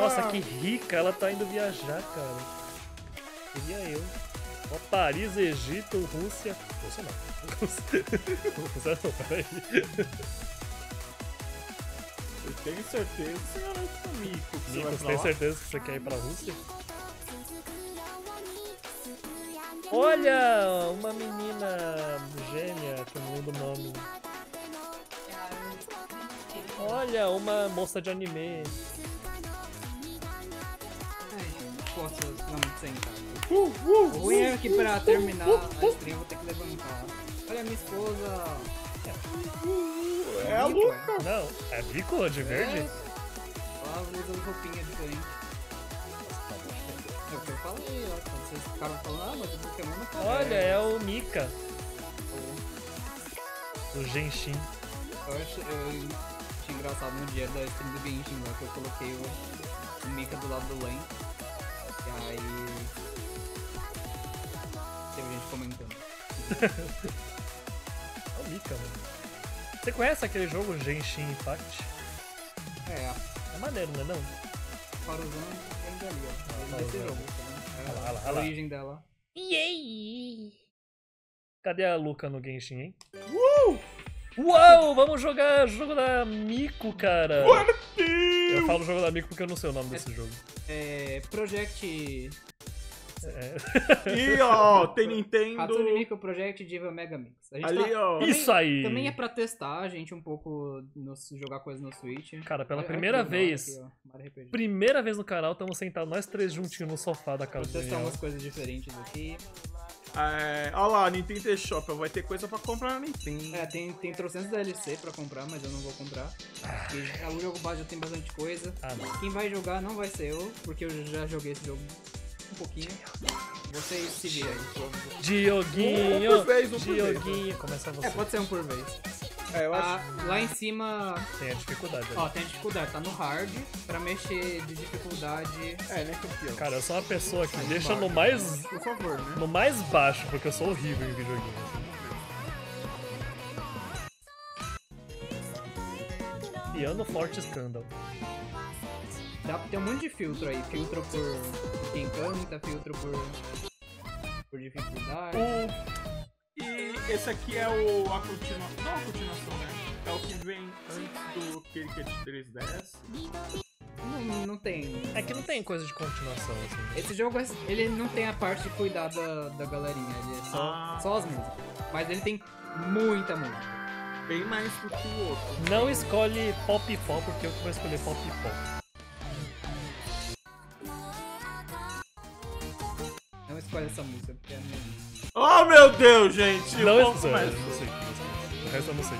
Nossa, que rica, ela tá indo viajar, cara. Queria eu. Ó, Paris, Egito, Rússia. Rússia não. Rússia não, peraí. Eu tenho certeza, que você tem certeza que você quer ir pra Rússia? Olha, uma menina gêmea, que eu não lembro o nome. Olha, uma moça de anime. Ai, posso não sentar. Uh, uh, O ruim é que pra terminar a stream eu vou ter que levantar. Olha minha esposa. É a Luca. Não, é bico de verde? É. Ela usa roupinha diferente. É o que eu falei, ó. Quando vocês ficaram falando, ah, mas o Pokémon não tá Olha, é o Mika, do Genshin. Eu acho eu achei engraçado no dia da stream do Genshin lá que eu coloquei o, o Mika do lado do Len. E aí. Teve gente comentando. É o Mika, mano. Você conhece aquele jogo Genshin Impact? É, É maneiro, não é não? para os anos ainda ali, ó. Olha lá. Olha lá, É olha lá, a olha lá. origem dela. Cadê a Luca no Genshin, hein? Uau, vamos jogar jogo da Miku, cara. Eu falo jogo da Miku porque eu não sei o nome desse jogo. É. Project. É. E ó, tem Nintendo. Hatsune Miku Project Diva Mega Mix. A gente Ali, tá- ó. Também- Isso aí! Também é pra testar a gente um pouco no, jogar coisas no Switch. Cara, pela olha primeira legal vez, aqui, primeira vez no canal, estamos sentados nós três juntinhos no sofá da casa Vou testar umas coisas diferentes aqui. É, olha lá, Nintendo Shop, vai ter coisa pra comprar na Nintendo. É, tem, tem trocentos DLC pra comprar, mas eu não vou comprar. Porque o jogo base já tem bastante coisa. Ah. Quem vai jogar não vai ser eu, porque eu já joguei esse jogo um pouquinho. Vocês se virem aí. Dioguinho! Um por vez, um por vez. Dioguinho, começa você. É, pode ser um por vez. É, eu acho. Ah, lá em cima, Tem a dificuldade. ó, tem a dificuldade, tá no hard. Pra mexer de dificuldade. É, né, campeão? Cara, eu sou uma pessoa que Aí deixa no mais, Por favor, né? no mais baixo, porque eu sou horrível em videogame. Piano Forte Scandal. Dá pra ter um monte de filtro aí. Filtro por quem canta, filtro por. por dificuldade. E esse aqui é o. a continuação. Não a continuação, né? É o que vem antes do é de 3DS. Não, não tem. É que não tem coisa de continuação, assim. Esse jogo, ele não tem a parte de cuidar da, da galerinha, ele é só, Ah. só as músicas. Mas ele tem muita música. Bem mais do que o outro. Não escolhe pop pop, porque eu que vou escolher pop pop. Escolhe essa música, porque é a minha música. Oh meu Deus, gente! Não, eu, não sei. O resto eu não sei.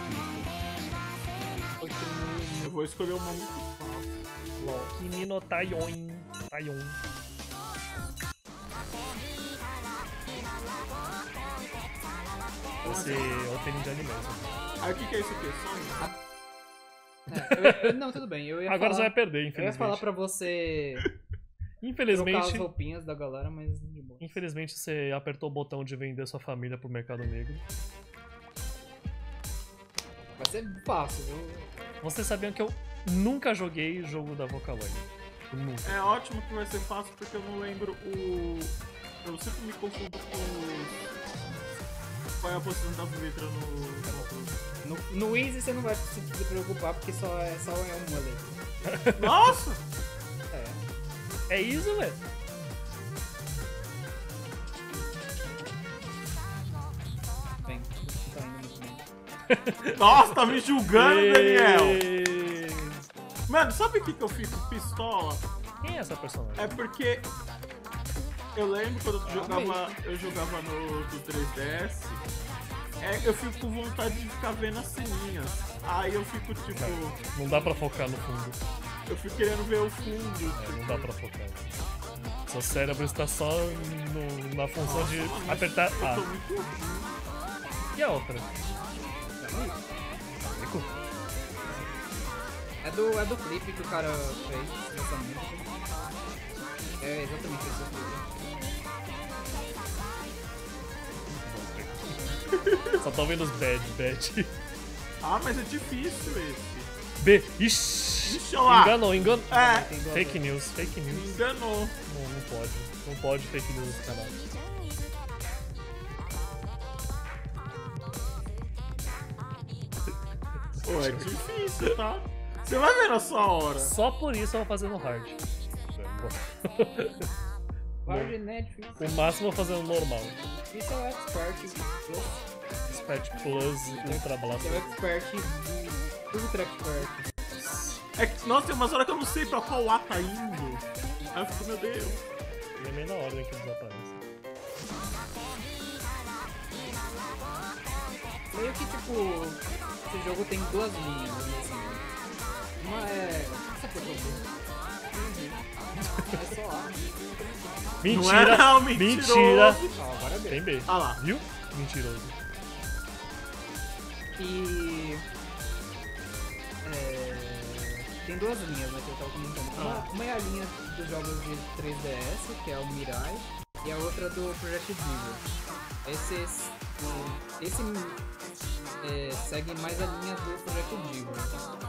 eu vou escolher uma muito fácil. LOL. Kimi no Taion. Taion. Esse opening de anime. assim. Aí o que, que é isso aqui? Sonic? É, eu- não, tudo bem. Eu ia Agora você falar, vai perder, Eu ia infelizmente. falar pra você trocar as Infelizmente, roupinhas da galera, mas de boa. infelizmente você apertou o botão de vender sua família pro mercado negro. Vai ser fácil, viu? Vocês sabiam que eu nunca joguei jogo da Vocaloid? Nunca. É ótimo que vai ser fácil porque eu não lembro o. Eu sempre me confundo com. Qual é a posição da letra no. No, no Easy você não vai se se preocupar, porque só é, só é um ali. Nossa! É. Isso, velho? Tá bem. Nossa, tá me julgando, Daniel! Mano, sabe o que, que eu fico pistola? Quem é essa personagem? É porque eu lembro quando eu jogava, eu jogava no do 3DS, é, eu fico com vontade de ficar vendo as ceninhas. Aí eu fico tipo, Não dá pra focar no fundo. Eu fico querendo ver o fundo. É, não dá pra focar. Seu cérebro está só no- na função de mas apertar A. muito. E a outra? Rico? É do, é do clipe que o cara fez essa música. É exatamente isso. Só tô vendo os bad, bad. Ah, mas é difícil esse. B. Ixi. Olha lá. Enganou, enganou. É, Fake news, fake news. enganou. Não, não pode. Não pode fake news nesse canal. Pô, é difícil, tá? Você vai ver na sua hora. Só por isso eu vou fazer no hard. Hard né, difícil. O máximo eu vou fazer no normal. Isso é o Expert Plus. Expert Plus Ultra Blast. Esse é o Expert Ultra Expert. É que, nossa, tem umas horas que eu não sei pra qual A tá indo. Aí eu fico, meu Deus. E é meio na ordem que desaparece. Meio que tipo, esse jogo tem duas linhas, né, assim. Uma é. Essa foi É só A. Mentira! Não é não, mentira! agora é B. Tem B. Ah lá. Viu? Mentiroso. E. Tem duas linhas, né, que eu tava comentando. Uma, uma é a linha dos jogos de 3DS, que é o Mirai, e a outra do Project Diva. Esse, o- esse é, segue mais a linha do Project Diva.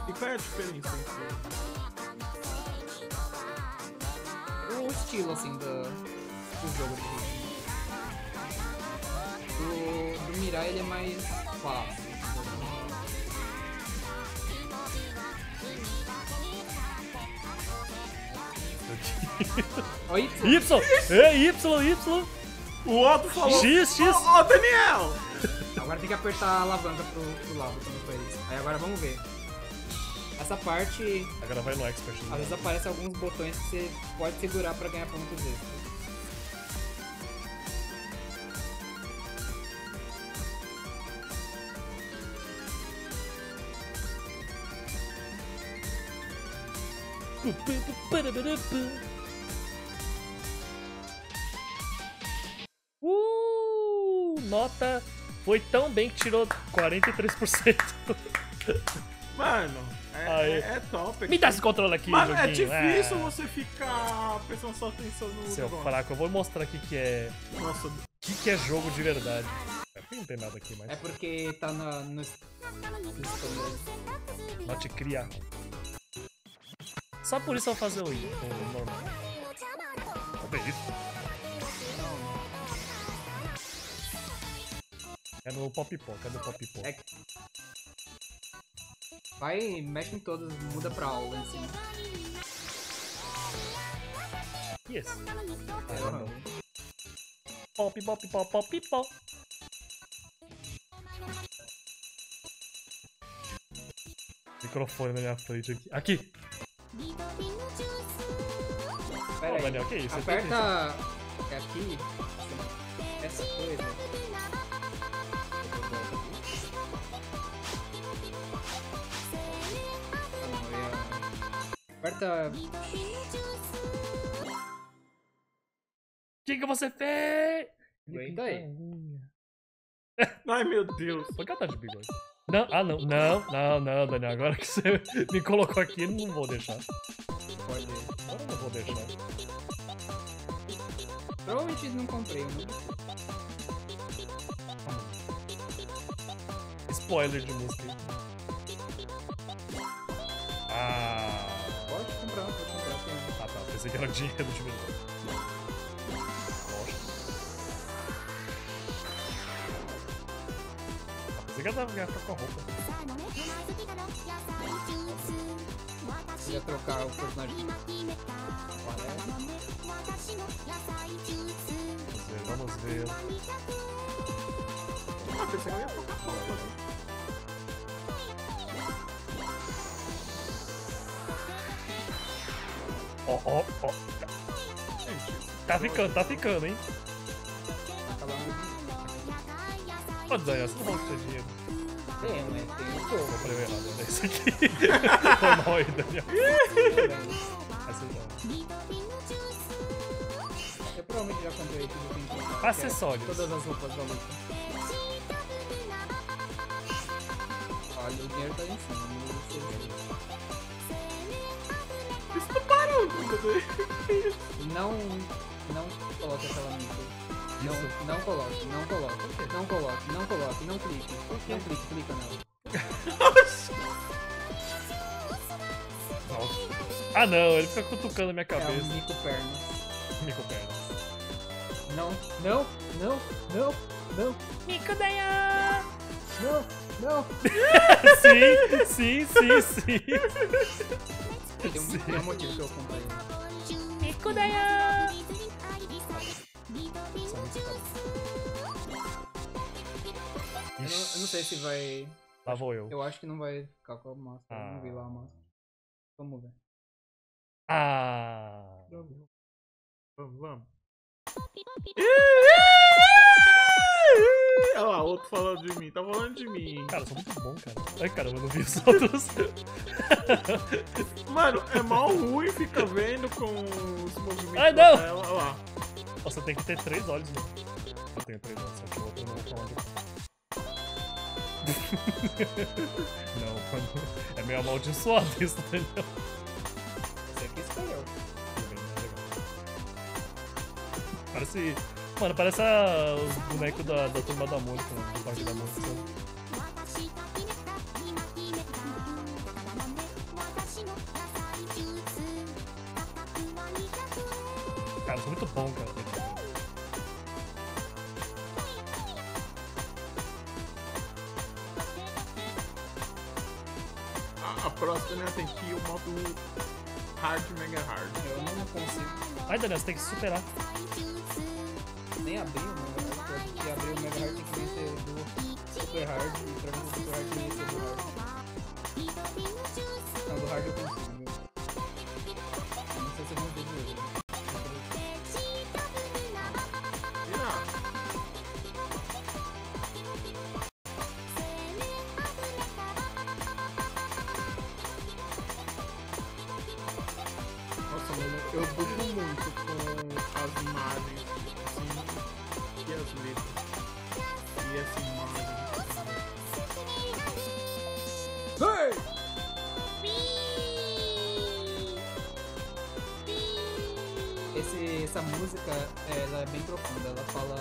E qual é a diferença entre O estilo, assim, do, do jogo. Do, do Mirai ele é mais fácil. Isso. Y! Ei, Y, Y! O outro falou. X, X! Ô, ô, Daniel! Agora tem que apertar a alavanca pro, pro lado quando foi isso. Aí agora vamos ver. Essa parte, Agora vai no Expert. às vezes aparecem alguns botões que você pode segurar pra ganhar pontos extras. Uh, nota foi tão bem que tirou 43%. Mano, é, é, é top. Me dá esse controle aqui, Mano, é joguinho. difícil Ah, você ficar prestando sua atenção no Seu negócio. fraco, eu vou mostrar aqui que é. Nossa, O que, que é jogo de verdade. É, porque não tem nada aqui mais. É porque tá na, no. Não te criar. Só por isso eu vou fazer o normal. Cadê isso? É no Popipó, cadê o Popipó? É Vai, mexe em todos, muda pra aula cima. Yes. Ah. Pop, pop, pop, pop, pop. Microfone na minha frente aqui. Aqui! Pera aí. Daniel, que isso? Você Aperta é aqui, essa coisa. Aperta. O que, que você fez? Aguenta aí. ai meu Deus. Por que ela tá de bigode? Não, ah não, não, não, não, Daniel. Agora que você me colocou aqui, não vou deixar. Pode. Agora eu não vou deixar. Provavelmente não comprei, né? Spoiler de música. Ah. Pensei que era dinheiro de verdade. Lógico. Ah, pensei que ela tava ganhando com a roupa. Você ia trocar o personagem. Vamos ver, vamos ver. Ah, pensei que eu ia trocar roupa. Ó, ó, ó. Tá ficando, tá ficando, hein? Ô, Daniel, você não vai ter dinheiro. Tem, né? Tem um Eu pouco. falei errado, né? Esse aqui. Mal aí, Daniel. Eu provavelmente já comprei tudo que tem Acessórios. Todas as roupas da luta. Olha, o dinheiro tá em cima. Não não. Não, não coloque aquela música. Não, não coloque, não coloque, não coloque, não coloque, não clique. Não clique, clica nela. Nossa. Ah não, ele fica cutucando a minha É cabeça. o Mico Pernas. Mico pernas. Não, não, não, não, não, Mico Dayan! não, não. Sim, sim, sim, sim. Tem um, tem um motivo que eu comprei. Eu não, eu não sei se vai. Lá vou eu. Eu acho que não vai ficar com a máscara. Eu não vi lá a Ah. máscara. Vamos ver. Ah. Vamos, vamos. Olha lá, outro falando de mim. Tá falando de mim. Cara, eu sou muito bom, cara. Ai, caramba, eu não vi os outros. Mano, é mal ruim ficar vendo com os movimentos Ai, não! tela. Olha lá. Você tem que ter três olhos, né? Eu tenho três olhos, só que o outro não onde. não, mano. É meio amaldiçoado isso, entendeu? Você que escolheu. Parece. Mano, parece a- os bonecos da, da turma da Mônica, né? Do parque da Mônica. Cara, eu sou muito bom, cara. A, a próxima né, tem que ir o modo hard, mega hard. Eu não consigo Ai, Daniel, você tem que superar. Nem abrir o Mega Hard. Porque abrir o Mega Hard tem que vencer do Super Hard. E pra vencer o Super Hard tem que vencer do Hard. Não, do Hard eu consigo, viu? Não sei se eu vou ver de né? Eu bugo muito Esse, essa música, ela é bem profunda. Ela fala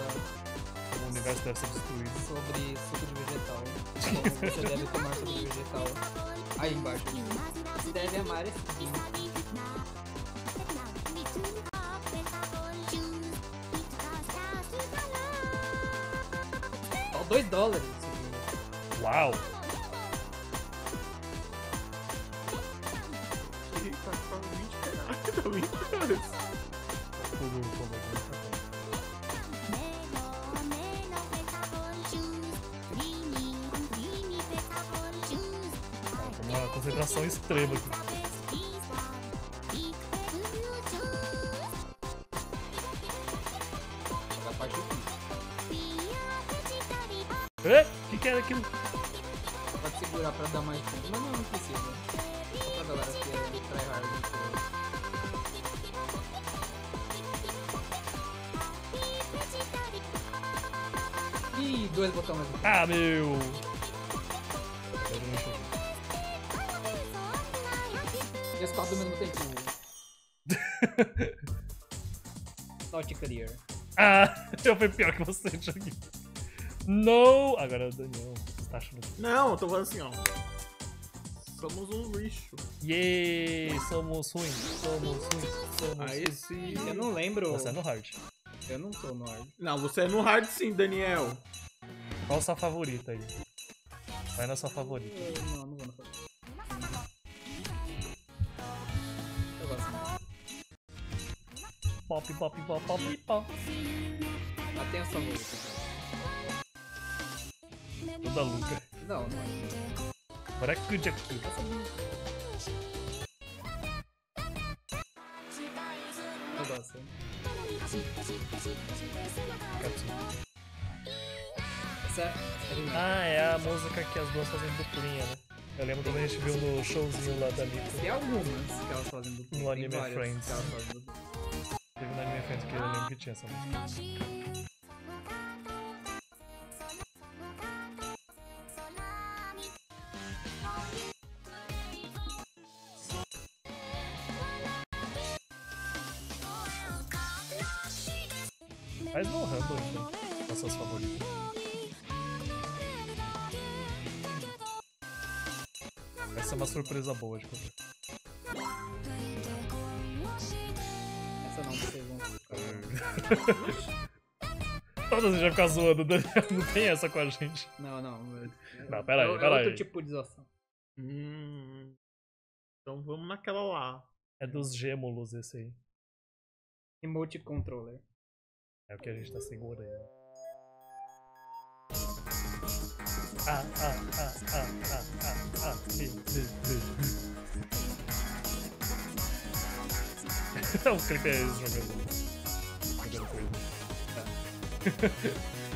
O universo deve ser destruído. sobre suco de vegetal. Como você deve tomar suco de vegetal. Aí embaixo. Você deve amar esse vinho. Só 2 dólares. Uau! Extrema aqui. Difícil. Ê? O que, que era aquilo? Pode segurar pra dar mais tempo. Mas não, não precisa. Só pra galera que é tryhard. Então. Ih, dois botões. Ah, meu! Ah, eu fui pior que você, Joguinho. Não! Agora é o Daniel. Você tá achando. Não, eu tô falando assim, ó. Somos um lixo. Yay! Somos ruins, somos ruins, somos Aí sim. Eu não lembro. Você é no hard. Eu não tô no hard. Não, você é no hard sim, Daniel. Qual a sua favorita aí? Vai na sua favorita. Eu, não, não vou no hard. Pop, pop, pop, pop, pop. Atenção, favorita. Toda Luca. Não, não é. Maracuja aqui. Gosto. Essa é. Ah, é a música que as duas fazem duplinha, né? Eu lembro quando a gente viu no showzinho lá da Nico. Tem algumas que elas fazem do No Anime Friends. Teve na minha frente que eu lembro que tinha essa música. Faz no Rambo então, nossas favoritas. Essa é uma surpresa boa de qualquer Gente vai ficar zoando, Daniel. Não tem essa com a gente. Não, não. mas- Não, pera aí, é, é pera outro aí. tipo de zoação. Hum, então vamos naquela lá. É dos gêmulos esse aí. Remote controller. É o que a gente tá segurando. Ah, ah, ah, ah, ah, ah, ah, mi, mi, mi. o clipe é esse jogando. Jogando coisa.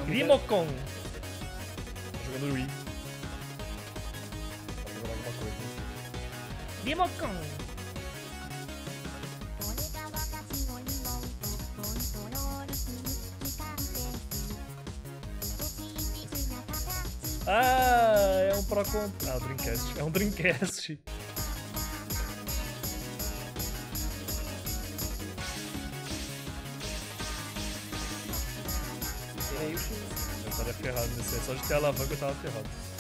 Grimocon! Tá jogando Wii. Tá jogando alguma coisa. Grimocon! Ah, é um Pro Con... Ah, Dreamcast. É um Dreamcast. Aí. Só de ter alavanca eu tava ferrado.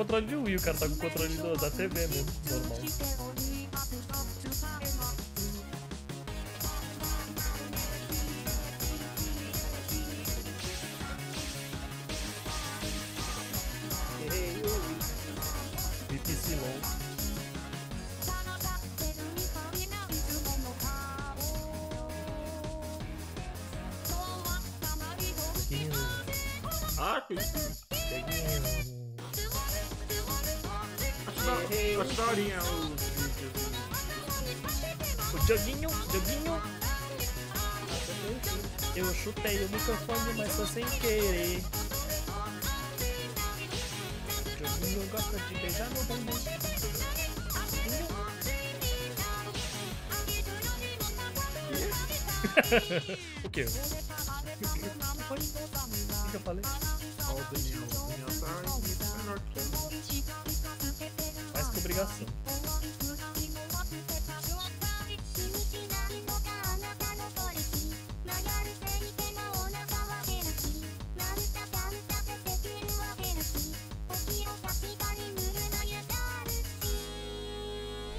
Controle de Wii, o cara tá com o controle do- da TV mesmo, normal. Ah, que daorinha os vídeos. O joguinho, joguinho. Eu chutei o microfone, mas foi sem querer. O joguinho gosta de beijar no bumbum. o? O que foi? O que eu falei? Ó, o Daniel. O Daniel tá menor que eu. Obrigação.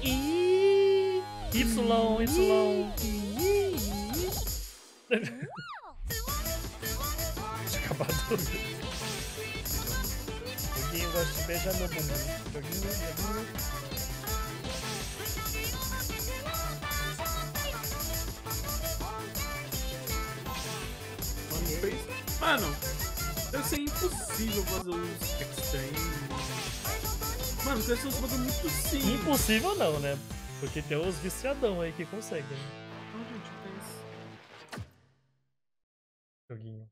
Y, Y, Beijar meu bumbum. Joguinho, joguinho. Mano, deve ser impossível fazer uns extreme. Mano, deve ser uns bagulho muito simples. Impossível não, né? Porque tem os viciadão aí que conseguem. Não, gente, fez. Joguinho.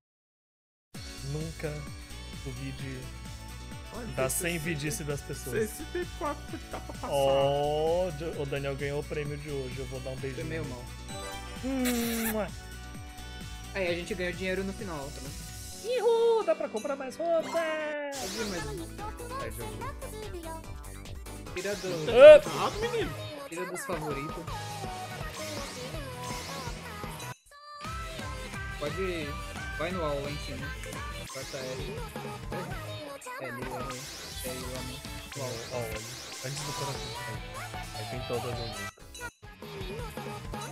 Nunca duvide da sem vidice das pessoas. 64 tá pra passar. Ó, oh, o Daniel ganhou o prêmio de hoje. Eu vou dar um Foi beijinho. meio mal. Hum, Aí a gente ganhou dinheiro no final, tá vendo? Ihu, dá pra comprar mais roupa! Ir mais um. Aí, joguinho. Tira, do! Ah, menino. tira dos favoritos. Pode ir. Vai no AU lá em cima. Corta L. L, R, L, lá no Ó, AU. ó, olha. Antes do coração. Aí, aí tem todas as.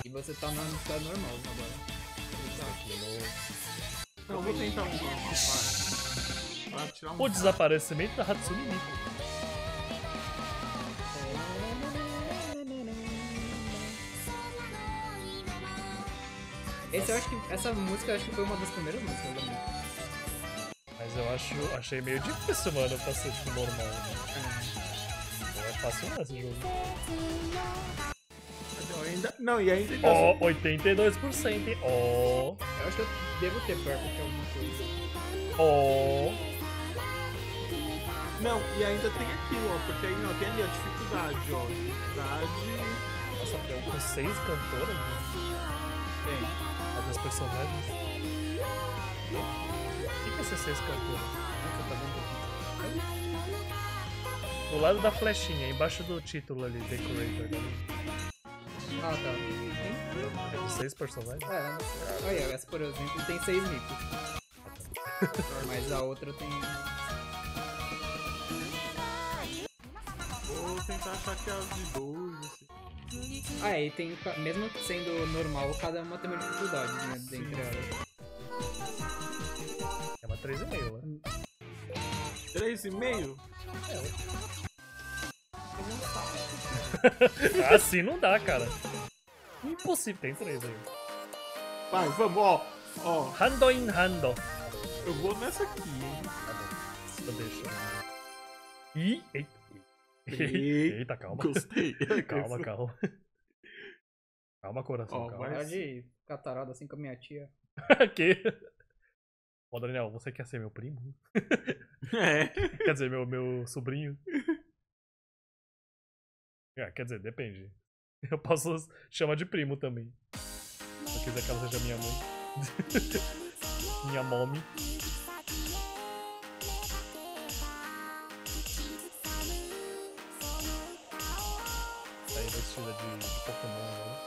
E você tá na tá normal agora. Não, eu vou tentar um. Vai tirar um. O desaparecimento da Hatsune Miku. Esse eu acho que. Essa música eu acho que foi uma das primeiras músicas da minha. Mas Mas eu acho, achei meio difícil, mano, pra ser tipo normal. Né? Não é fácil não esse jogo. Não, ainda, não, e ainda. Ó, oh, 82%, hein? Ó. Oh. Eu acho que eu devo ter Perfect alguma coisa. Ó. Oh. Não, e ainda tem aquilo, ó, porque aí não, tem ali a dificuldade, ó. Dificuldade. Nossa, tem com seis cantoras? Né? Tem. A. O é esses seis cantoras? Nossa, tá vendo aqui? Do lado da flechinha, embaixo do título ali, Decorator. Né? Ah, tá. É de seis personagens? É, olha, essa por exemplo tem seis micos. Mas a outra tem. Vou tentar achar que é as de dois, assim. Ah, e tem. Mesmo sendo normal, cada uma tem uma dificuldade, né? Dentre elas. É uma 3,5, né? 3,5? É, assim não dá, cara. Impossível, tem três aí. Vai, vamos, ó. ó. Hando in Hando. Eu vou nessa aqui, hein. Tá bom. Então deixa. Ih, eita. Eita, calma. Gostei. calma, calma. Calma, coração, Ó, calma. vai- de catarada assim com a minha tia. que? Ó, Daniel, você quer ser meu primo? É. Quer dizer, meu, meu sobrinho? É, quer dizer, depende. Eu posso chamar de primo também. Se eu quiser que ela seja minha mãe. minha mommy. Vestida de, de Pokémon agora.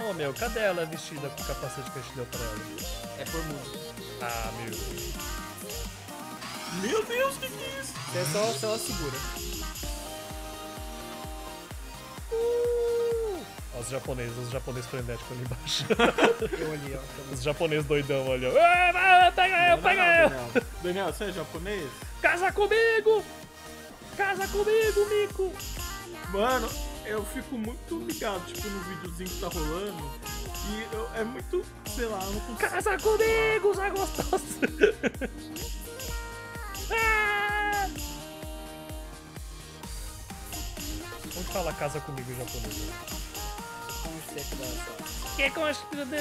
Oh meu, cadê ela vestida com o capacete que a gente deu pra ela? É por música. Ah, meu. Meu Deus, o que, que é isso? Você só, só ela segura. Os japoneses, os japoneses frenéticos ali embaixo. Eu ali, ó. Os japoneses doidão ali, ó. Ah, Pega eu, pega eu! Daniel. Daniel, você é japonês? Casa comigo! Casa comigo, Mico! Mano, eu fico muito ligado, tipo, no videozinho que tá rolando. E eu, é muito, sei lá, eu não consigo. Casa comigo, Zé Gostoso! ah! Onde fala casa comigo em japonês? Set da Que construção,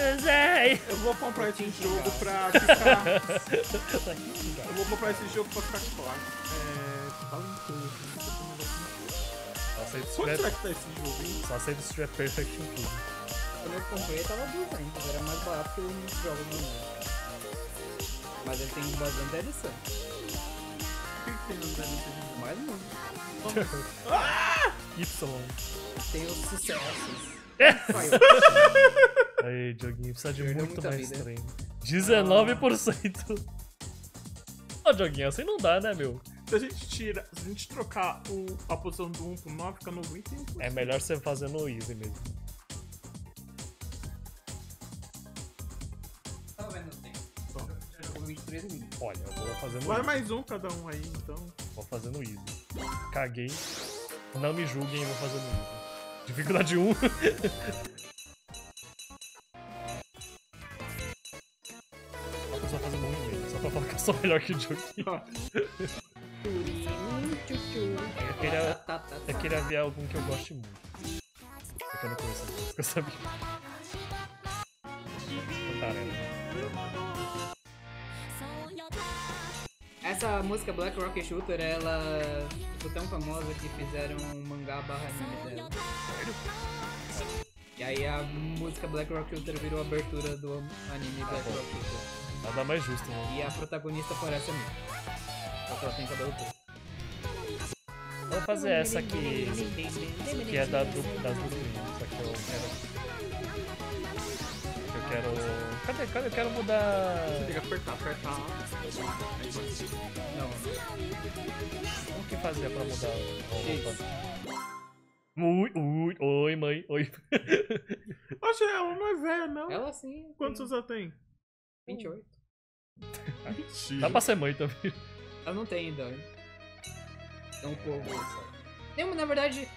Eu vou comprar esse jogo pra ficar. Eu vou comprar esse jogo pra ficar claro. É. Se Quanto será que tá esse jogo, hein? só se tiver perfect em tudo. Quando eu comprei tava 200, era mais barato que os jogos do mundo. Mas ele tem bastante DLC. O que, que tem no DLC? Mais muito. Y. Tem os sucessos. É. Aí, joguinho, precisa de Perdeu muito muita mais vida. treino. 19%. Ô, joguinho, assim não dá, né, meu? Se a gente tira, se a gente trocar o, a posição do 1 pro 9, fica 91%. É melhor você fazer no easy mesmo. Tá vendo o tempo? Jogou 23 minutos. Olha, eu vou fazer no Vai easy. mais um cada um aí, então. Vou fazer no easy. Caguei. Não me julguem, eu vou fazer no easy. Dificuldade 1. Só fazer 1 mesmo, só pra falar que eu sou melhor que o joguinho. Eu queria, eu queria ver algum que eu goste muito. É que eu não conheço as músicas, eu sabia. Cantarela. Essa música Black Rocket Shooter, ela ficou tão famosa que fizeram um mangá barra anime dela. E aí a música Black Rock Shooter virou a abertura do anime Black bom. Rock Shooter. Nada mais justo, né? E a protagonista parece a mim. Só que ela tem cabelo preto. Vou fazer essa aqui, que é da du- das duplinhas. Só que eu quero. Eu quero. Cadê? Cadê? Eu quero mudar. Tem que apertar, apertar. Não, Como que fazia pra mudar a roupa? Ui, ui, oi, mãe, oi. Oxe, ela não é velha, não. ela sim. Quantos anos ela tem? 28. Mentira. Dá pra ser mãe também. Ela não tem idade. É um pouco. só. Tem, na verdade,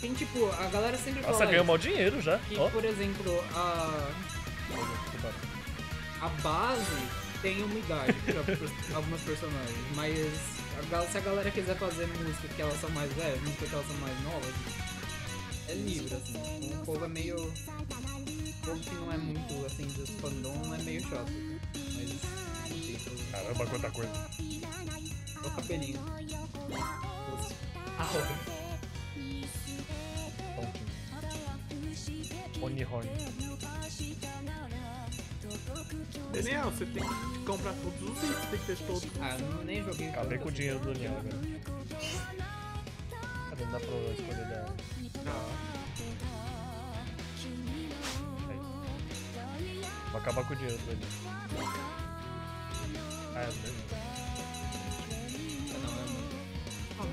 Tem tipo, a galera sempre Nossa, fala ganhou isso, mal dinheiro já. que, Ó. por exemplo, a, a base tem umidade pra pers- algumas personagens, mas a se a galera quiser fazer música que elas são mais velhas, música que elas são mais novas, é livre, assim. O povo é meio. O povo que não é muito assim dos fandom é meio chato. Mas enfim, tô- Caramba, quanta coisa. o cabelinho. A roda. Onihorn. Daniel, você tem que comprar todos os itens, tem que ter todos. Ah, eu não, nem joguei. Acabei com o dinheiro do Daniel agora. Cadê? Não dá pra escolher da. Aí. Vou acabar com o dinheiro do Daniel. Ah, é. Não, eu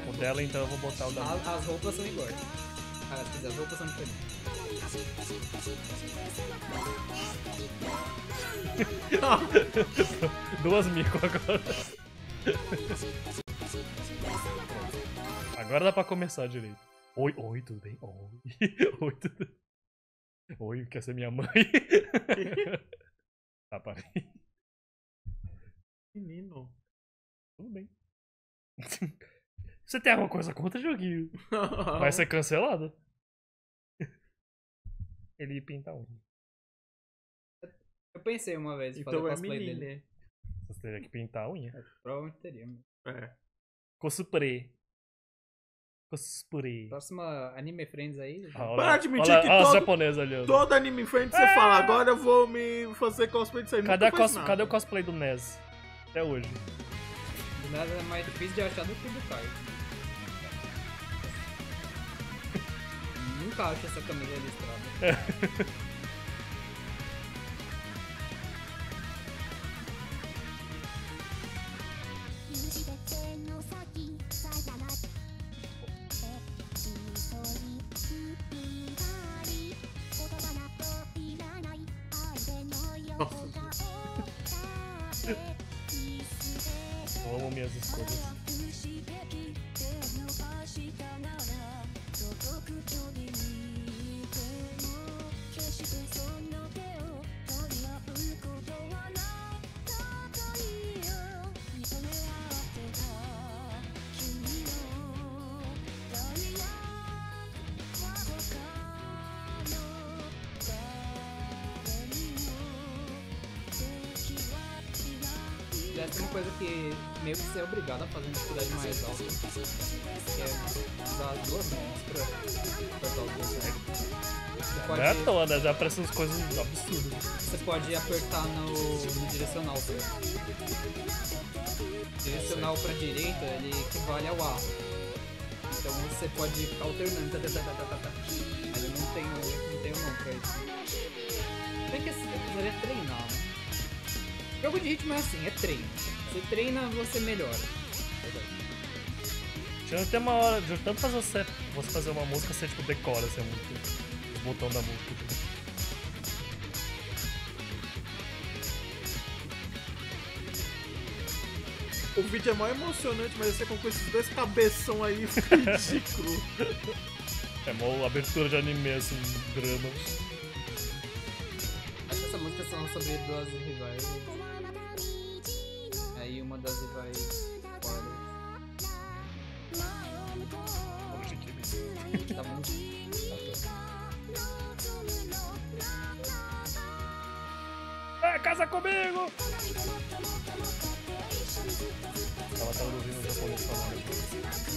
não. O dela então eu vou botar o da. As, as roupas são iguais. Ah, dizer, as roupas são diferentes. Duas mico agora. Agora dá pra começar direito. Oi, oi, tudo bem? Oi. Oi, tudo Oi, quer ser minha mãe? tá, parei. Menino. Tudo bem. Você tem alguma coisa contra, joguinho? Vai ser cancelado? Ele pinta um. Eu pensei uma vez em fazer Então é cosplay dele. menina. Você teria que pintar a unha. Provavelmente teria. mas- É. Cosplay. Cosplay. Próxima Anime Friends aí. Ah, olha Para de mentir olha, que olha todo- japoneses ali. Todo anime friend você fala, agora eu vou me fazer cosplay disso aí. Cadê, cos- nada. cadê o cosplay do NES? Até hoje. Nada é mais difícil de achar do que o do Kai. Nunca acho essa camisa listrada. Eu amo minhas escolhas. É uma coisa que meio que você é obrigado a fazer uma dificuldade mais alta. Que é usar as duas mãos pra apertar os botões. Você Não é à pode, toa, né? Já aparecem umas coisas absurdas. você pode apertar no, no direcional também. Direcional pra direita, ele equivale ao A. Então você pode ficar alternando. Tá, tá, tá, tá, tá, tá. Mas eu não tenho, não tenho mão pra isso. Bem que eu precisaria treinar, né? Jogo de ritmo é assim, é treino. Você treina, você melhora. Tinha até uma hora, de tanto fazer você, você fazer uma música, você tipo decora assim, a música. Os botões da música. O vídeo é mó emocionante, mas você com esses dois cabeção aí fica ridículo. É uma abertura de anime, assim, drama. Acho que essa música são sobre duas rivais. Uma das rivais fora. Tá muito. É, casa comigo! Tava traduzindo o japonês falando.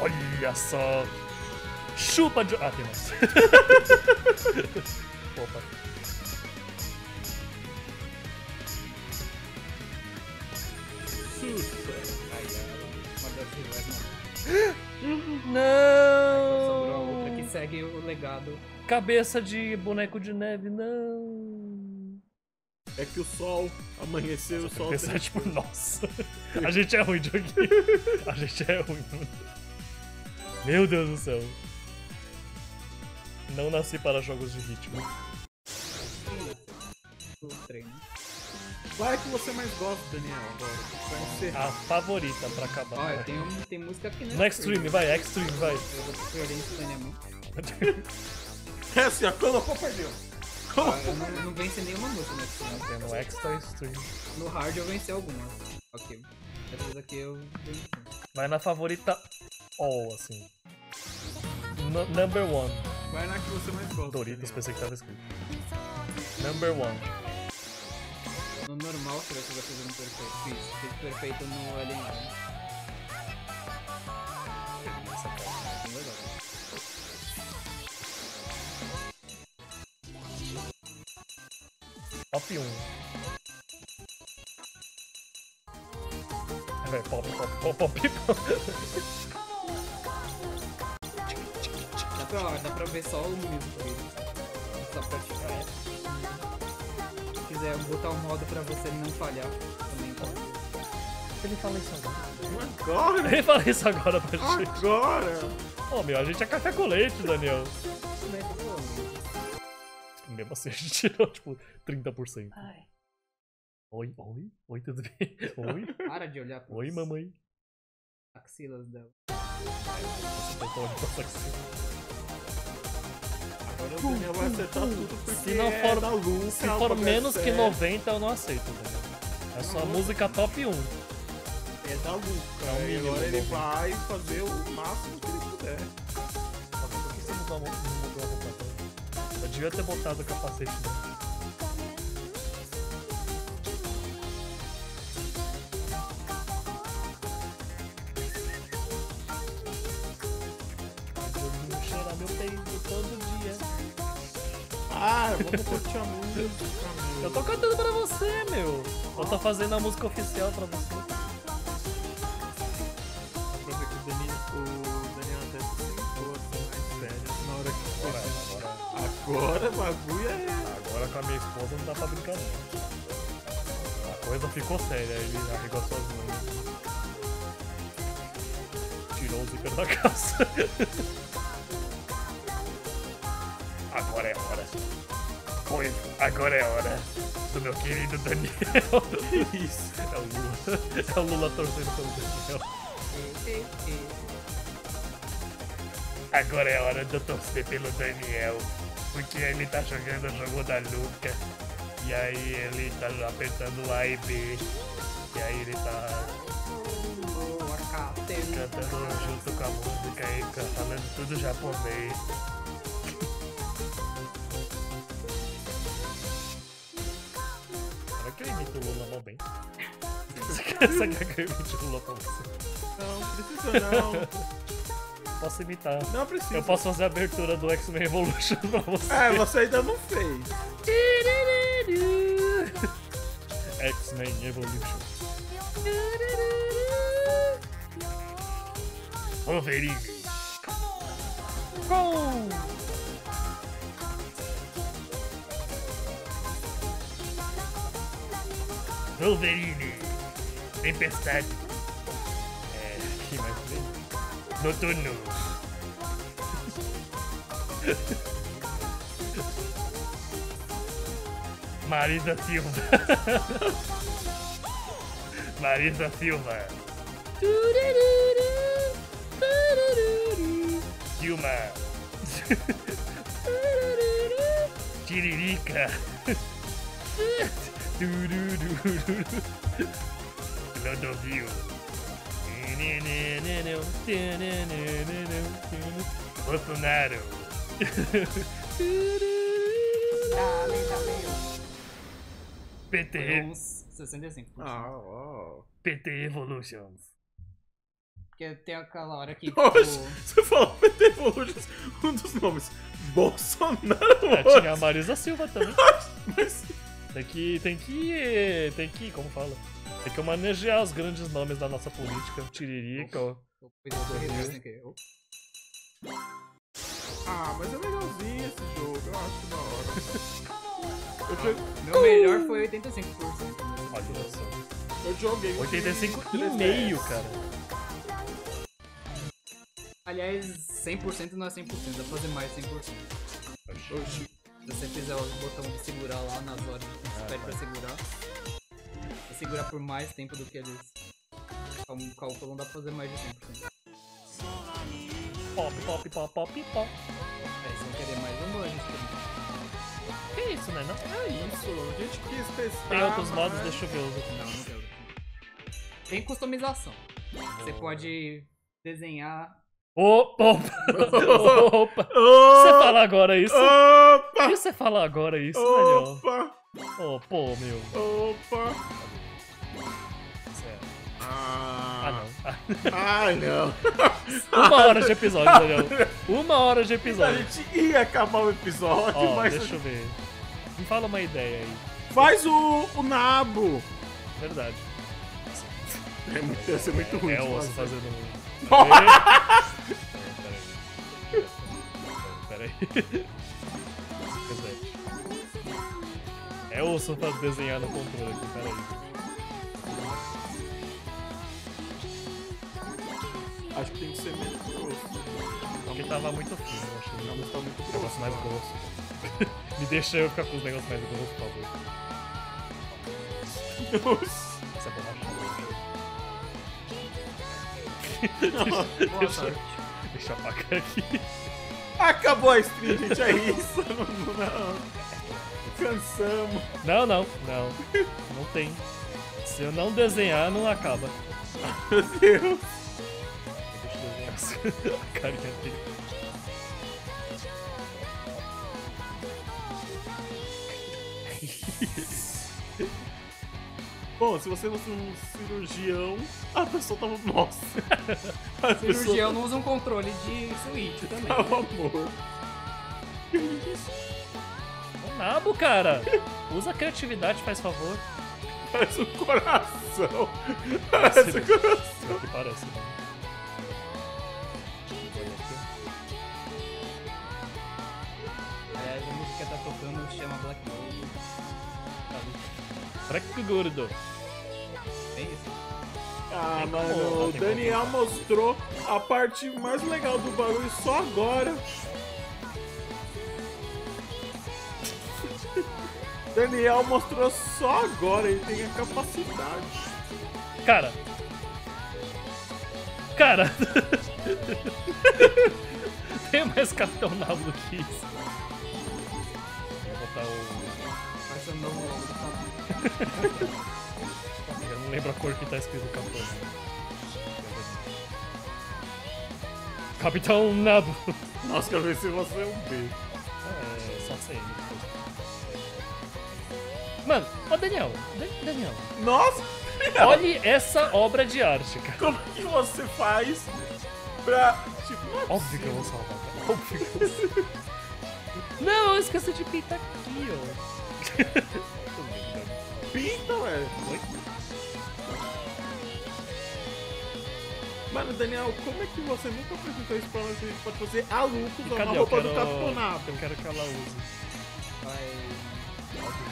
Olha só! Chupa de. Ah, tem mais. Opa. Sussa. Aí ela. Uma das rivais não. Sobrou a outra que segue o legado. Cabeça de boneco de neve, não! É que o sol amanheceu, o sol Pensar, tipo, nossa, a gente é ruim joguinho. A gente é ruim. Meu Deus do céu. Não nasci para jogos de ritmo. Qual é que você mais gosta, Daniel, agora? A favorita pra acabar. Olha, vai. tem, um, tem música aqui No Extreme, vai, Extreme, vai. Eu vou preferir instantaneamente. É assim, a Colocou perdeu. Ah, eu não, não venci nenhuma música no Extreme. No Extra Extreme. No Hard eu venci algumas. Ok. Essas aqui eu venci. Vai na favorita all, assim. Nu- number one. Vai na que você mais gosta. Doritos, Daniel. pensei que tava escrito. Number one. No normal, se você vai fazer um perfeito. Fiz. Fiz perfeito no Alien Island. Essa cara. Bem legal. Top 1. É, pop, pop, pop, pop, pop. Dá pra, dá pra ver só o músico dele. Só pra é. Se quiser botar um modo pra você não falhar, também pode. Ele fala isso agora. Agora? Ele fala isso agora pra gente. Agora! Ô, meu, a gente é café com leite, Daniel. Tá falando. Mesmo assim, a gente tirou, tipo, 30%. Oi, oi, oi, tudo bem? Oi, Para de olhar para oi, mamãe. axilas dela. Tentou olhar pra Agora o Daniel vai acertar tudo porque Se não é for- da Luca, Se for menos é que sério. 90, eu não aceito, Daniel. É só música top 1. É da Luca. É o mínimo, agora ele vai fazer o máximo que ele puder. Por que você mudou a roupa? Eu devia ter botado o capacete, né? Ah, vamos curtir a música, meu. Eu tô cantando pra você, meu. Eu tô fazendo a música oficial pra você. Pra ver que o Daniel, o Daniel até sentou assim mais sério na hora que. Agora, agora, Agora o bagulho é. agora com a minha esposa não dá pra brincar não. A coisa ficou séria, ele arregou suas mãos. Tirou o zíper da calça. Agora é hora. Foi, agora é hora do meu querido Daniel. Isso. É o Lula. É o Lula torcendo pelo Daniel. Agora é hora de eu torcer pelo Daniel. Porque ele tá jogando o jogo da Luca. E aí ele tá apertando A e B. E aí ele tá cantando junto com a música e falando tudo japonês. Será que eu imito o Lula mó bem? Você quer eu imite o Lula pra você? Não, precisa não. Posso imitar. Não precisa. Eu posso fazer a abertura do X-Men Evolution pra você. É, você ainda não fez. X-Men Evolution. Wolverine. Gol! Wolverine. Tempestade. É, que mais bem? Noturno. Marisa Silva. Marisa Silva. Dilma. Tiririca. Clodovil. Bolsonaro. PT. Uns 65%. Ah, ó. PT Evolutions. Porque tem aquela hora que, tipo, você falou PT Evolutions, um dos nomes. Bolsonaro É, hoje. tinha a Marisa Silva também. Mas Tem que. Tem que. Tem que. Como fala? Tem que manejar os grandes nomes da nossa política. Tiririca, ó. Opa. Ah, mas é legalzinho esse jogo, eu acho da hora. Eu, Meu melhor foi 85%. Olha só. eu joguei. 85,5, cara. Aliás, 100% não é 100%, dá pra fazer mais de 100%. Oxi. Se você fizer o botão de segurar lá nas horas que você Ah, pede pra vai. segurar, você segurar por mais tempo do que eles cal- calculam, dá pra fazer mais de 100%. Pop, pop, pop, pop, pop. É, se não querer mais, vamos a gente tem. Que isso, né? Não? É isso, a gente quis testar. Tem outros mas- modos, deixa eu ver os outros. Não, não quero. Tem customização. Você pode desenhar. Opa! Opa! Opa! Você fala agora isso? Opa! E você fala agora isso, melhor? Opa! Oh, pô, meu. Opa! Sério. Ah, Ah, não. Ai, não. Uma hora de episódio, Daniel. Uma hora de A episódio. gente ia acabar o episódio, Ó, mas deixa eu ver. Me fala uma ideia aí. faz o, o nabo. Verdade. É muito, deve ser muito ruim. É de o osso fazer. fazendo. Peraí. Peraí. É o osso pra desenhar no controle aqui, peraí. Acho que tem que ser menos grosso. Porque tava muito fino, eu achei. Não, mas tá muito grosso. negócio mais grosso. Me deixa eu ficar com os negócios mais grossos, por favor. Nossa. Essa é borracha. Boa Deixa, sorte. deixa eu apagar aqui. Acabou a stream, gente. É isso. Não, não. Cansamos. Não, não, não. Não tem. Se eu não desenhar, não acaba. Meu Deus. Deixa eu desenhar a carinha dele. Se você fosse um cirurgião, a pessoa tava. Nossa. A Cirurgião não usa um controle de Switch também. tava amor. É um nabo, cara. Usa a criatividade, faz favor. Parece um coração. Parece um coração. Que parece, né? Aliás, a música que tá tocando chama Black Gold. Freco gordo. É isso. Ah, mano, o Daniel mostrou a parte mais legal do bagulho só agora. Daniel mostrou só agora, ele tem a capacidade. Cara. Cara. Tem mais Capitão Nabo do que isso. Vou botar o. Parece o novo lembro a cor que tá escrito Capitão. Capitão Nabo. Nossa, quero ver se você é um B. É, só sei. Mano, ô Daniel, Da- Daniel, Nossa! olhe essa obra de arte, cara. Como que você faz pra. Tipo, não é Óbvio que eu vou salvar, cara. Óbvio que eu vou salvar. Não, eu esqueci de pintar aqui, ó. Mano, Daniel, como é que você nunca apresentou isso pra nós? A gente pode fazer a Lucas, E uma roupa quero, do Capitão Nabo. eu quero que ela use. Vai.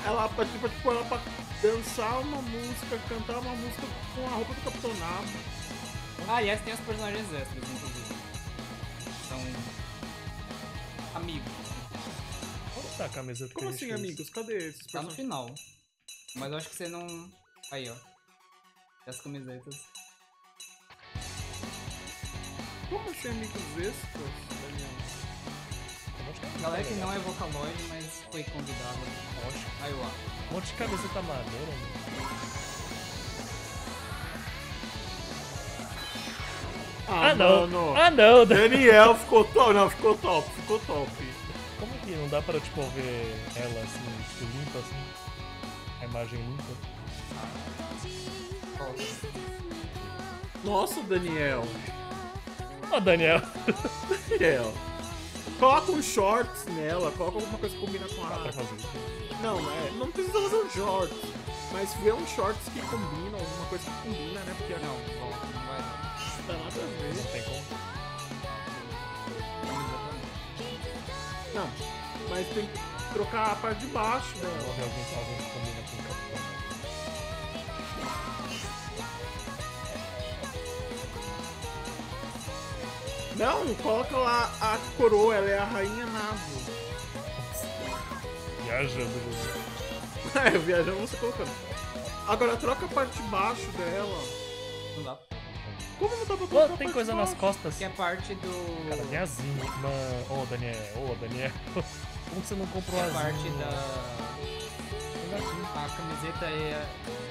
Ela pode, tipo, ela pra dançar uma música, cantar uma música com a roupa do Capitão Nabo. Ah, aliás, tem os personagens extras, inclusive. São. amigos. Onde tá a camiseta Como assim, fez? amigos? Cadê esses Tá no personagens? final. Mas eu acho que você não. Aí, ó. As camisetas. Como assim, amigos extras, Daniel? Tá Galera que não é Vocaloid, mas foi convidada. Lógico. Aí, ó. Um monte de camiseta maneira, né? Ah, não. mano. Ah, não. Dan- Daniel ficou top. Não, ficou top, ficou top. Como que não dá pra, tipo, ver ela assim, tipo, limpa, assim? A imagem limpa? Volta. Nossa, Daniel. Ó, Daniel. Daniel. Coloca um shorts nela, coloca alguma coisa que combina com Dá a. isso. Não, é, não precisa fazer um shorts. Mas vê um shorts que combina, alguma coisa que combina, né? Porque Não, não vai não. Tá nada a ver. Não tem como. Não, mas tem que trocar a parte de baixo alguém, alguém que combina com Não, coloca lá a coroa, ela é a rainha Navo. Viajando, José. É, viajando você colocando. Agora troca a parte de baixo dela. Não dá. Como não dá pra trocar a tem parte coisa nas costas. Que é parte do. Cara, tem asinho. Mas... Ô, Daniel. Ô, Daniel. Como que você não comprou que é asinho? parte da. A camiseta é.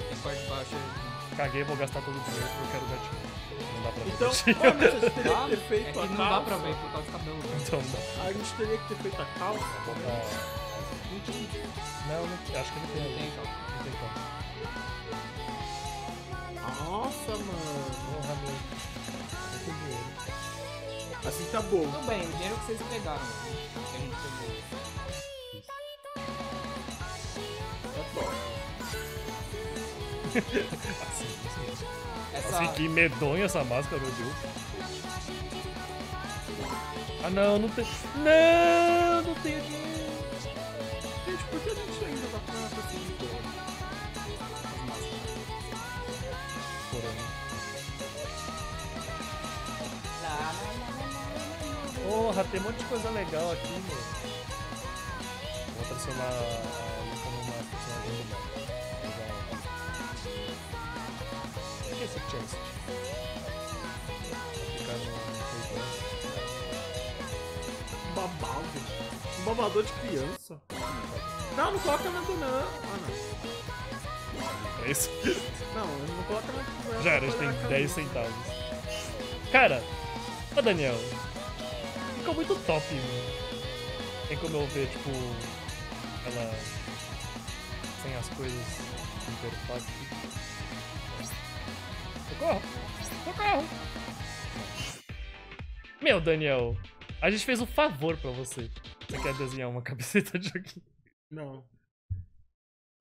É a parte de baixo. é- Caguei, vou gastar todo o dinheiro porque eu quero gatinho. Não dá pra ver Então, mas você teria que ter é feito que a não calça. dá pra ver por causa do cabelo. né? Então não. A gente teria que ter feito a calça. Botar... Não, não, acho que não tem. Não tem calça. Não tem como. Nossa, mano. Porra, meu. Muito dinheiro. Assim tá bom. Tudo bem, o dinheiro que vocês pegaram. né? Que a gente pegou. Tá bom. Assim, Assim, que medonha essa máscara, meu Deus. Ah, não, não tem. Não, não tenho dinheiro. Gente, por que a gente ainda tá com essa assim. Porra, tem um monte de coisa legal aqui, meu. Vou transformar esse chest? Um babado. Um babador de criança. Não, não coloca na do não. Ah, não. É isso? Não, não coloca na Já era, a gente tem 10 centavos. Cara, ô Daniel, ficou muito top, mano. Tem como eu ver, tipo, ela sem as coisas interface. Socorro! Socorro! Meu, Daniel, a gente fez um favor pra você. Você quer desenhar uma camiseta de joguinho? Não.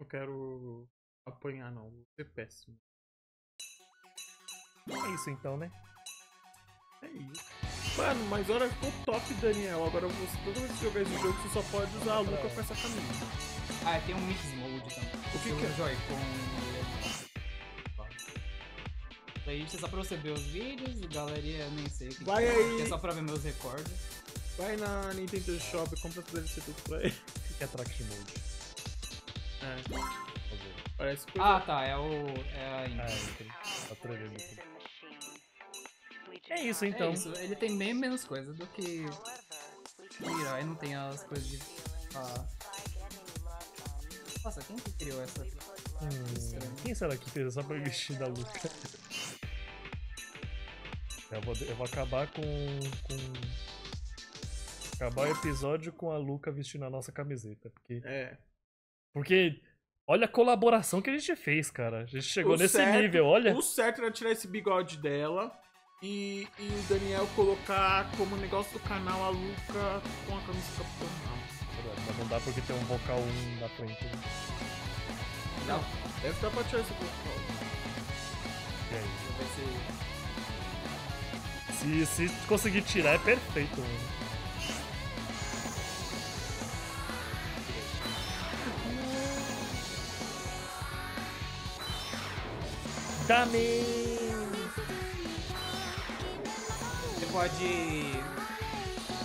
Eu quero apanhar, não. Vou ser péssimo. É isso então, né? É isso. Mano, mas olha, ficou top, Daniel. Agora você, toda vez que jogar esse jogo, você só pode usar a Luca com essa camisa. Ah, tem um Mix Mode também. O que que é? Joy-Con. Daí é só pra você ver os vídeos, galeria, eu nem sei o que Vai que é. aí. Que É só pra ver meus recordes. Vai na Nintendo Shop e compra tudo DLC tudo pra ele. O que é Traction Mode? É, parece coisa. Ah, tá, é o. É a Ah, intro. entendi. Tá. É isso então. É isso, ele tem bem menos coisa do que Mirai não tem as coisas de. Ah. Nossa, quem que criou essa? Hum, quem será que fez essa playlist da Luca? Eu vou, eu vou acabar com, com. Acabar o episódio com a Luca vestindo a nossa camiseta. Porque, É. porque olha a colaboração que a gente fez, cara. A gente chegou O nesse certo- nível, olha. O certo era tirar esse bigode dela e, e o Daniel colocar como negócio do canal a Luca com a camisa do Marvel. Mas não dá porque tem um vocal 1 na frente. né? Não, deve dar pra tirar esse vocal. E aí? Vai ser. Se, se conseguir tirar, é perfeito, mano. Dame! Você pode.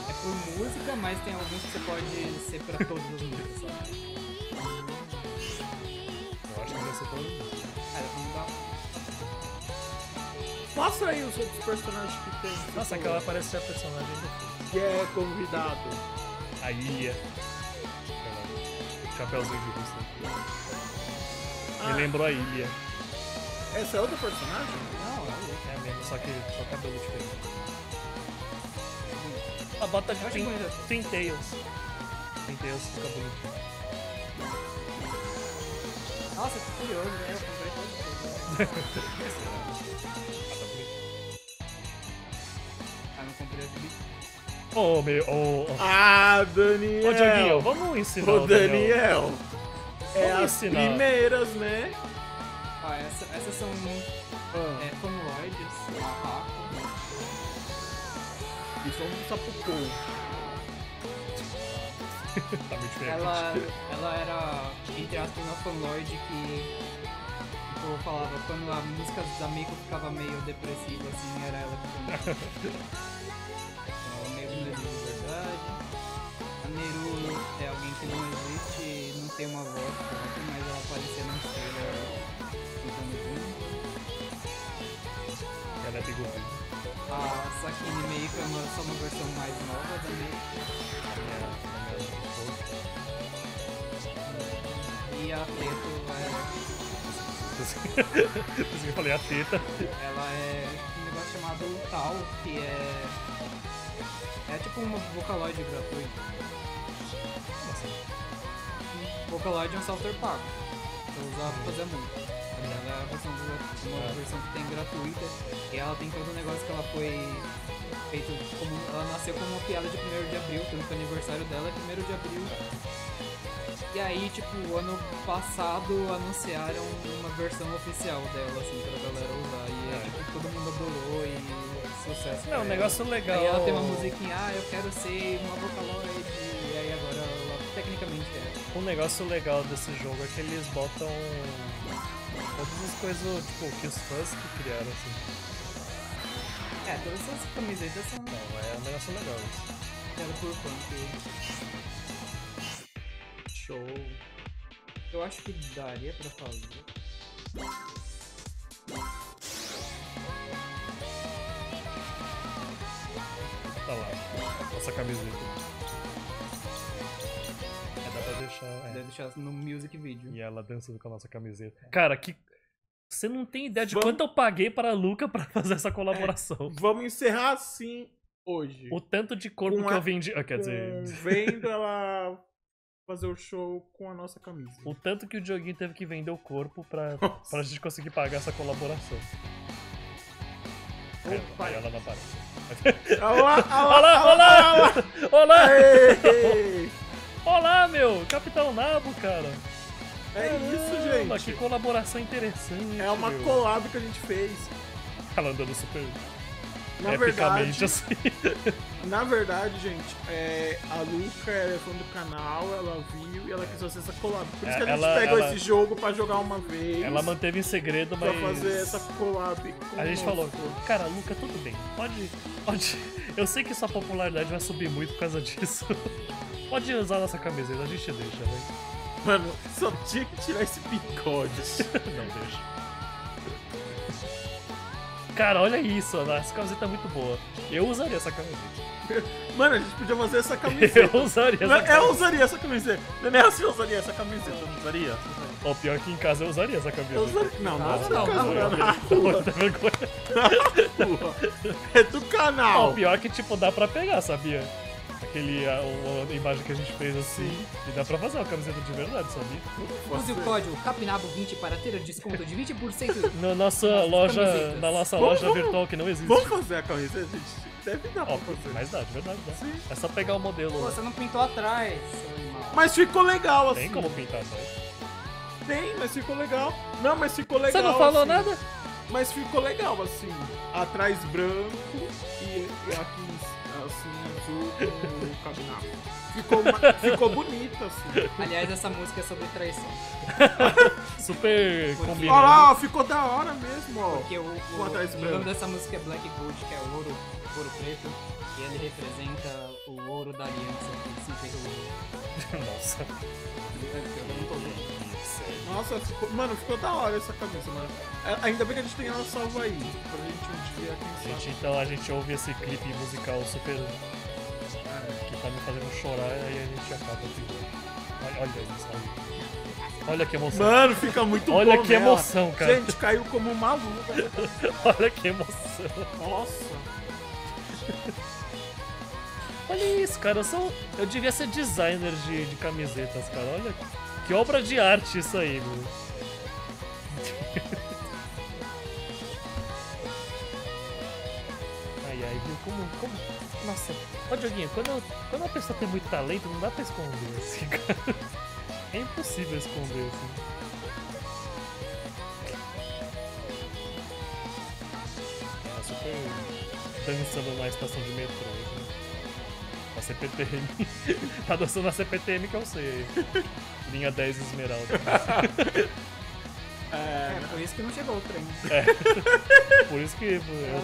É por música, mas tem alguns que você pode ser pra todas as músicas, sabe? Eu acho que vai ser todo mundo. Cara, não dá. Mostra aí os outros personagens que tem. que Nossa, aquela parece ser a personagem do filme. Que é convidado. A Ilha. Chapeuzinho de russa. Ah, Me lembrou a Ilha. Essa é outra personagem? Não, é É mesmo, só que só cabelo diferente. A bota de Twin. Twin Tails. Twin Tails fica bonito. Nossa, que curioso, né? Eu comprei todos Ah. Ô, meu. Ô, ô. Ah, Daniel! Ô, Dioguinho, vamos ensinar Ô, o Daniel. Daniel! É Vamos as ensinar. primeiras, né? Ah, essa- essas são Ah, é, marraco. e só um sapucou. tá muito diferente. Ela, ela era, entre aspas, uma fanloid que tipo, eu falava quando a música da Meiko ficava meio depressiva, assim, era ela que Neru é alguém que não existe e não tem uma voz mas ela aparecia na trailer. Ela é bigudinha. A Sakine Meiko é uma, só uma versão mais nova da Meiko. E a Teto é Por isso que eu falei a teta. Ela é um negócio chamado Tal, que é. É tipo uma Vocaloid gratuito. Vocaloid é um software pago. Eu usava pra fazer música. Mas ela é a versão, uma Ah. versão que tem gratuita. E ela tem todo o negócio que ela foi feito como. Ela nasceu como uma piada de 1 de abril, tanto que o aniversário dela é 1 de abril. E aí, tipo, o ano passado anunciaram uma versão oficial dela, assim, pra galera usar. E é, É. tipo, todo mundo adorou e sucesso. Não, um negócio legal. Aí ela tem uma musiquinha, ah, eu quero ser uma Vocaloid. Um negócio legal desse jogo é que eles botam todas as coisas, tipo, que os fãs que criaram, assim. É, todas essas camisetas são Não, é um negócio legal isso. criadas por que- Show. Eu acho que daria pra fazer. Tá lá. Nossa camiseta. Deixar. é. Deve deixar no music video. E ela dançando com a nossa camiseta. Cara, que. Você não tem ideia de Vamos- quanto eu paguei para a Luca pra fazer essa colaboração. Vamos encerrar assim hoje. O tanto de corpo Com que a- eu vendi. Ah, quer dizer. Vendo ela fazer o show com a nossa camisa. O tanto que o Dioguinho teve que vender o corpo pra, Nossa. pra gente conseguir pagar essa colaboração. Opa. aí ela não aparece. Olá, Olá, olá! Olá! Ei! Olá, meu! Capitão Nabo, cara! É isso, Caramba, gente. Que colaboração interessante. É uma meu. collab que a gente fez. Ela andando super Na epicamente verdade, assim. na verdade, gente, é, a Luca é fã do canal, ela viu e ela quis fazer essa collab. Por isso que a gente Ela- pegou ela- esse jogo pra jogar uma vez. Ela manteve em segredo, pra mas. fazer essa collab A gente falou, cara, Luca, tudo bem. Pode. Pode. Eu sei que sua popularidade vai subir muito por causa disso. Pode usar nossa camiseta, a gente deixa, né? Mano, só tinha que tirar esse bigode. Não deixa. Cara, olha isso, Ana, essa camiseta é muito boa. Eu usaria essa camiseta. Mano, a gente podia fazer essa camiseta. Eu usaria essa Não, camiseta. eu usaria essa camiseta. Não é assim, eu usaria essa camiseta, não usaria? Ou pior que em casa eu usaria essa camiseta. Eu usaria. Não, não, não, do não, canal, não. na rua. É do canal. pior que, tipo, dá pra pegar, sabia? Aquele, a, o- a imagem que a gente fez assim. E dá pra fazer uma camiseta de verdade, sabia? Use o código CAPNABO20 para ter desconto de 20% Na nossa loja, camisetas. na nossa Vamos, loja vamos. virtual que não existe. Vamos fazer a camiseta, gente? Deve dar pra Ó, fazer. mas dá, de verdade dá. Sim. É só pegar o modelo. Pô, você não pintou atrás, seu animal. Mas ficou legal assim. Tem como pintar, sabe? Tem, mas ficou legal. Não, mas ficou legal. Você não falou assim. nada? Mas ficou legal assim. Atrás branco e, e aqui azul com o cabinado. Ficou, ficou bonito assim. Aliás, essa música é sobre traição. Super Porque- combinado. Olha lá, ó, ficou da hora mesmo, ó. Porque o, o, o nome dessa música é Black Gold, que é ouro, ouro preto. E ele representa o ouro da aliança que se enterrou. Nossa. Eu não tô vendo. Nossa, ficou- mano, ficou da hora essa camisa, mano. É, Ainda bem que a gente tem ela salva aí. Pra gente um dia, quem Gente, então a gente ouve esse clipe musical super. Tá me fazendo chorar e aí a gente acaba aqui. Olha, olha isso aí. Olha que emoção. Mano, fica muito bom. Olha que nela. emoção, cara. Gente, caiu como uma luva. Olha que emoção. Nossa. Olha isso, cara. Eu, sou... eu devia ser designer de, de camisetas, cara. Olha que obra de arte isso aí, meu. Ai, ai, viu? Como, como... Nossa, ó, Dioguinho, quando, quando uma pessoa tem muito talento, não dá pra esconder, assim, cara. É impossível esconder, assim. É super dançando na estação de metrô. Né? A CPTM. tá dançando na CPTM que eu sei. Linha 10 Esmeralda. É, por isso que não chegou o trem. É. Por isso que. Eu,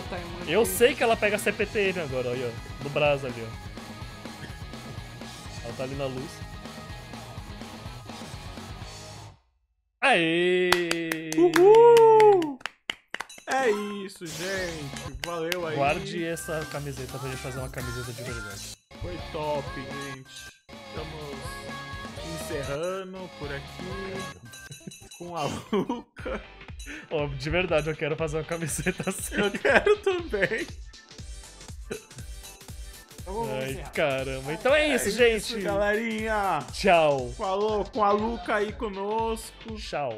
tá eu sei que ela pega a CPTM agora, olha, ó. No braço ali, ó. Ela tá ali na luz. Aê! Uhul! É isso, gente. Valeu aí. Guarde essa camiseta pra gente fazer uma camiseta de verdade. Foi top, gente. Estamos encerrando por aqui com a Luca. Ó, de verdade, eu quero fazer uma camiseta assim. Eu quero também. Então Ai, caramba. Então é isso, É gente. isso, galerinha. Tchau. Falou com a Luca aí conosco. Tchau.